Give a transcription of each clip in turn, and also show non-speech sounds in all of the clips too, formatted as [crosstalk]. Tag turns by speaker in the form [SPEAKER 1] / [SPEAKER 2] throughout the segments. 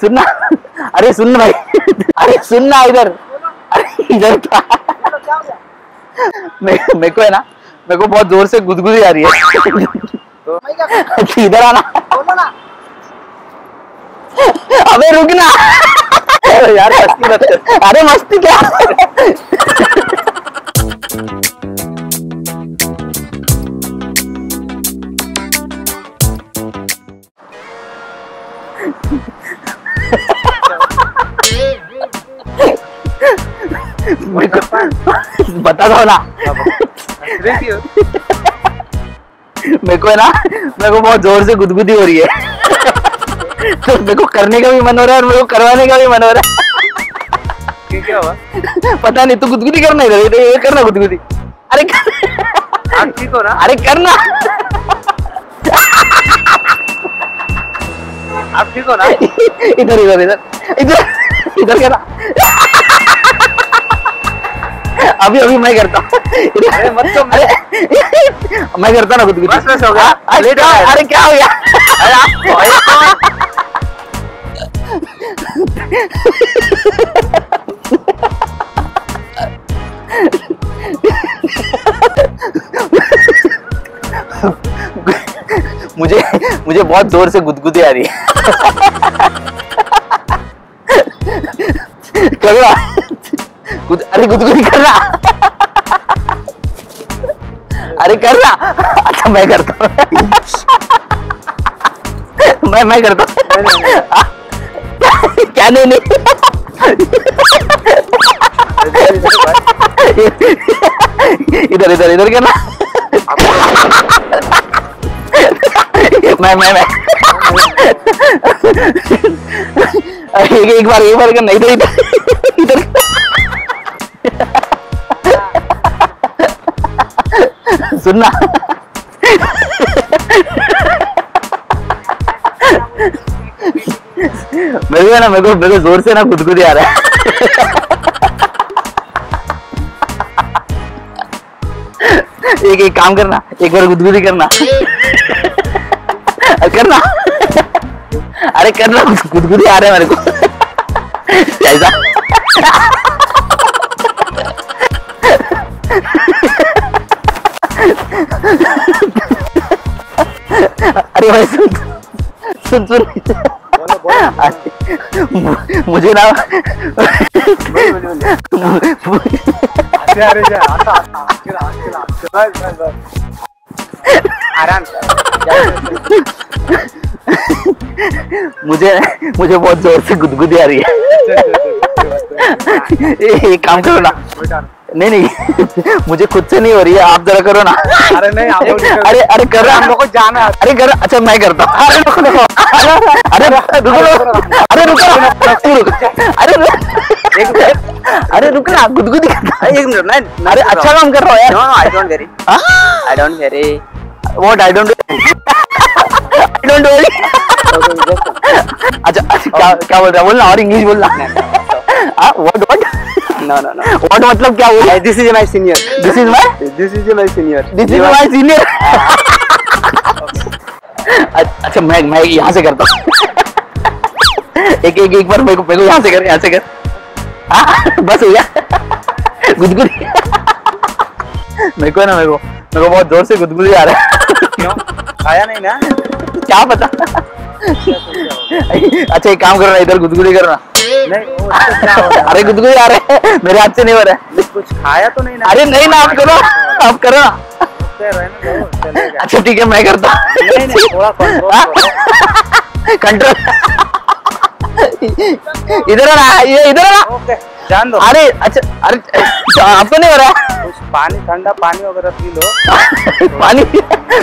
[SPEAKER 1] सुनना। अरे सुन भाई। अरे सुनना इधर। अरे इधर मे- मेरे को है ना, मेरे को बहुत ज़ोर से गुदगुदी आ रही है। इधर आना। अबे रुकना।
[SPEAKER 2] यार मस्ती मत
[SPEAKER 1] अरे मस्ती क्या? बता दो ना। मेरे को है ना मेरे को बहुत ज़ोर से गुदगुदी हो रही है। तो मेरे को करने का भी मन हो रहा है और मेरे को करवाने का भी मन हो रहा
[SPEAKER 2] क्या क्या हुआ?
[SPEAKER 1] है पता नहीं तू गुदगुदी करना इधर ये करना गुदगुदी। अरे कर,
[SPEAKER 2] ठीक हो रहा?
[SPEAKER 1] अरे करना।
[SPEAKER 2] आप ठीक हो ना? [laughs]
[SPEAKER 1] इधर इधर इधर। इधर इधर करना [laughs] अभी अभी मैं करता हूँ।
[SPEAKER 2] अरे मत तो
[SPEAKER 1] मैं मैं करता ना कुछ
[SPEAKER 2] बस, बस
[SPEAKER 1] अरे क्या
[SPEAKER 2] हो गया।
[SPEAKER 1] अरे क्या हो गया?
[SPEAKER 2] अरे आप [laughs]
[SPEAKER 1] मुझे बहुत ज़ोर से गुदगुदी आ रही है। करना गुद, अरे गुदगुदी करना अरे करना अच्छा मैं करता हूँ। मैं मैं करता हाँ? क्या नहीं नहीं। इधर इधर इधर करना। मैं मैं एक एक बार एक बार करना, इधर इधर इधर। सुनना। मेरे को ना, मेरे को, मेरे ज़ोर से ना गुदगुदी आ रहा है। एक एक काम करना, एक बार गुदगुदी करना। करना। अरे करना गुदगुदी आ रहे हैं मेरे को। ऐसा अरे भाई सुन सुन सुन। अरे, मुझे ना
[SPEAKER 2] आते आराम से।
[SPEAKER 1] मुझे मुझे बहुत ज़ोर से गुदगुदी आ रही है। एक काम करो ना। नहीं नहीं मुझे खुद से नहीं हो रही है आप जरा करो ना।
[SPEAKER 2] अरे नहीं आप लोग
[SPEAKER 1] अरे अरे कर रहा
[SPEAKER 2] हम लोग को जाना है।
[SPEAKER 1] अरे कर अच्छा मैं करता हूँ। अरे रुको रुको। अरे रुको अरे रुको रुक। अरे अरे रुक। ना गुदगुदी करता
[SPEAKER 2] एक मिनट नहीं
[SPEAKER 1] अरे अच्छा काम कर रहा हो
[SPEAKER 2] नो
[SPEAKER 1] यार
[SPEAKER 2] no I don't very I don't very
[SPEAKER 1] what I don't I don't worry अच्छा अच्छा, क्या क्या बोल रहा है? बोलना और इंग्लिश बोलना। What what
[SPEAKER 2] no no no
[SPEAKER 1] what मतलब क्या बोल
[SPEAKER 2] this is my senior
[SPEAKER 1] this is my
[SPEAKER 2] this is my senior
[SPEAKER 1] this is my senior अच्छा मैं मैं यहाँ से करता हूँ। एक एक एक बार मेरे को मेरे को यहाँ से कर यहाँ से कर। हाँ बस गया। गुदगुदी। मेरे को है ना मेरे को मेरे को बहुत ज़ोर से गुदगुदी आ रहा है।
[SPEAKER 2] क्यों? खाया नहीं ना?
[SPEAKER 1] क्या पता? अच्छा एक काम करो ना इधर गुदगुदी करो ना
[SPEAKER 2] नहीं हो है?
[SPEAKER 1] अरे गुदगुदी आ रहे मेरे हाथ से नहीं हो रहा है।
[SPEAKER 2] कुछ खाया तो नहीं ना?
[SPEAKER 1] अरे नहीं ना आप करो। आप करो। अच्छा ठीक है मैं करता
[SPEAKER 2] नहीं नहीं थोड़ा कंट्रोल
[SPEAKER 1] इधर आ ये इधर आ
[SPEAKER 2] जान दो।
[SPEAKER 1] अरे अच्छा अरे आपको नहीं हो रहा
[SPEAKER 2] कुछ पानी ठंडा पानी वगैरह पी लो। [laughs]
[SPEAKER 1] पानी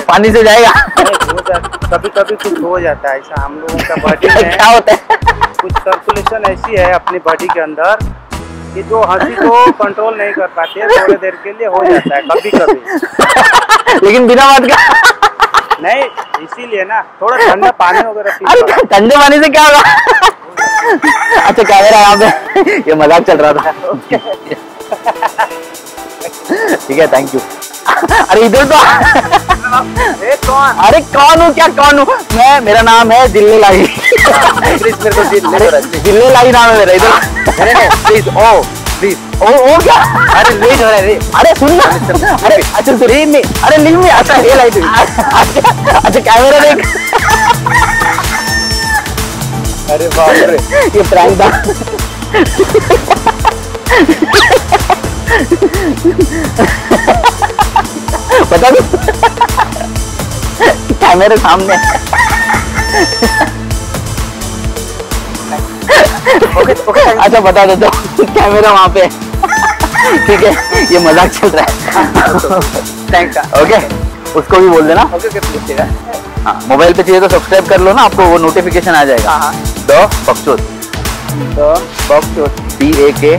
[SPEAKER 1] पानी से जाएगा।
[SPEAKER 2] हो कभी कभी कुछ हो जाता है ऐसा हम लोगों का [laughs] बॉडी में
[SPEAKER 1] क्या होता है?
[SPEAKER 2] कुछ सर्कुलेशन ऐसी है अपनी बॉडी के अंदर कि जो हँसी को कंट्रोल नहीं कर पाते थोड़ी देर के लिए हो जाता है कभी कभी [laughs]
[SPEAKER 1] लेकिन बिना बात का
[SPEAKER 2] नहीं इसीलिए ना थोड़ा ठंडा पानी वगैरह पी लो।
[SPEAKER 1] ठंडे पानी से क्या होगा? अच्छा कैमरा यहाँ पे ये मज़ाक चल रहा था। ठीक है थैंक यू [laughs] अरे इधर तो
[SPEAKER 2] कौन?
[SPEAKER 1] अरे कौन हूँ? क्या कौन हूँ? मैं मेरा नाम है दिल्ली लाई। [laughs] दिल्ली लाई नाम है मेरा इधर।
[SPEAKER 2] प्लीज़ ओ प्लीज़
[SPEAKER 1] ओ ओ क्या?
[SPEAKER 2] अरे लेट हो रहा है
[SPEAKER 1] अरे सुन ना। अरे अच्छा तो लीव में अरे लीव में अच्छा ये लाइट अच्छा अच्छा कैमरा देख।
[SPEAKER 2] अरे बाप रे।
[SPEAKER 1] ये प्रैंक था। [laughs] बता दो कैमरे सामने?
[SPEAKER 2] ओके ओके
[SPEAKER 1] अच्छा बता दो तो कैमरा वहाँ पे ठीक है ये मज़ाक चल रहा है।
[SPEAKER 2] थैंक
[SPEAKER 1] ओके उसको भी बोल देना।
[SPEAKER 2] ओके ओके
[SPEAKER 1] हाँ। मोबाइल पे चाहिए तो सब्सक्राइब कर लो ना आपको वो नोटिफिकेशन आ जाएगा।
[SPEAKER 2] हाँ
[SPEAKER 1] द
[SPEAKER 2] तो बॉक्स होती
[SPEAKER 1] बी ए के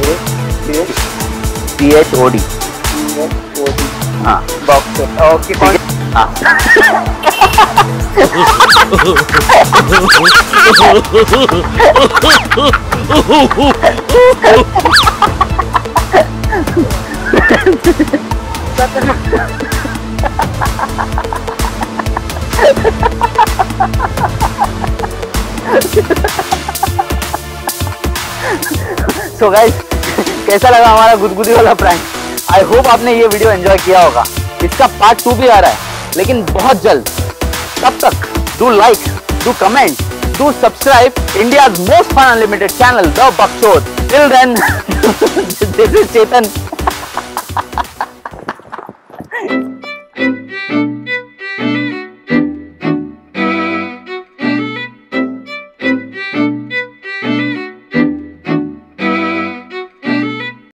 [SPEAKER 2] ए
[SPEAKER 1] सी एच ओ डी हाँ। [laughs] सो गाइस कैसा लगा हमारा गुदगुदी वाला प्रैंक आई होप आपने ये वीडियो एंजॉय किया होगा। इसका पार्ट टू भी आ रहा है, लेकिन बहुत जल्द। तब तक do like do comment do subscribe India most fun unlimited channel the then Chetan